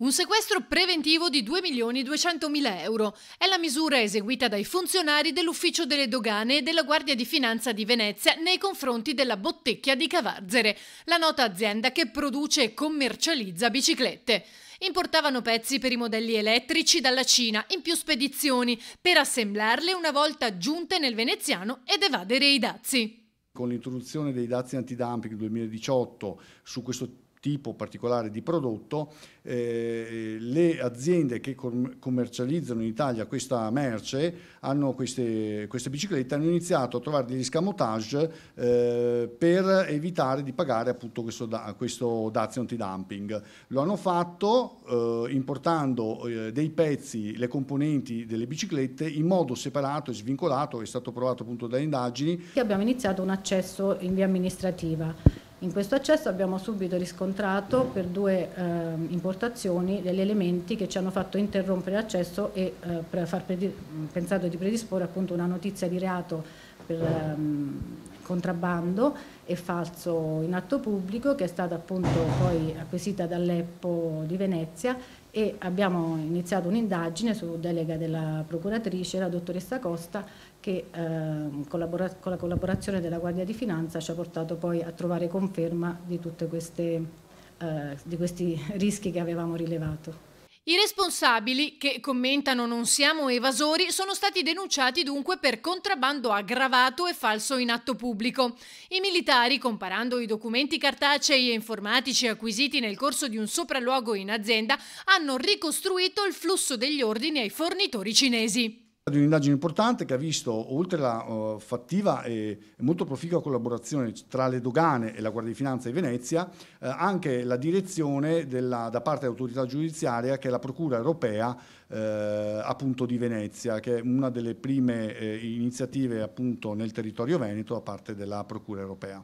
Un sequestro preventivo di 2.200.000 euro è la misura eseguita dai funzionari dell'Ufficio delle Dogane e della Guardia di Finanza di Venezia nei confronti della Bottecchia di Cavarzere, la nota azienda che produce e commercializza biciclette. Importavano pezzi per i modelli elettrici dalla Cina in più spedizioni per assemblarle una volta giunte nel veneziano ed evadere i dazi. Con l'introduzione dei dazi antidumping 2018 su questo tipo particolare di prodotto, eh, le aziende che com commercializzano in Italia questa merce, hanno queste, queste, biciclette, hanno iniziato a trovare degli scamotage eh, per evitare di pagare appunto questo, questo dazio antidumping. Lo hanno fatto eh, importando eh, dei pezzi, le componenti delle biciclette in modo separato e svincolato, è stato provato appunto dalle indagini. Abbiamo iniziato un accesso in via amministrativa in questo accesso abbiamo subito riscontrato per due eh, importazioni degli elementi che ci hanno fatto interrompere l'accesso e eh, pensato di predisporre appunto una notizia di reato per ehm, contrabbando e falso in atto pubblico che è stata appunto poi acquisita dall'EPPO di Venezia e abbiamo iniziato un'indagine su delega della procuratrice, la dottoressa Costa, che eh, con la collaborazione della Guardia di Finanza ci ha portato poi a trovare conferma di tutti eh, questi rischi che avevamo rilevato. I responsabili, che commentano non siamo evasori, sono stati denunciati dunque per contrabbando aggravato e falso in atto pubblico. I militari, comparando i documenti cartacei e informatici acquisiti nel corso di un sopralluogo in azienda, hanno ricostruito il flusso degli ordini ai fornitori cinesi di un'indagine importante che ha visto, oltre alla uh, fattiva e molto proficua collaborazione tra le dogane e la Guardia di Finanza di Venezia, eh, anche la direzione della, da parte dell'autorità giudiziaria che è la Procura europea eh, appunto di Venezia, che è una delle prime eh, iniziative appunto nel territorio veneto da parte della Procura europea.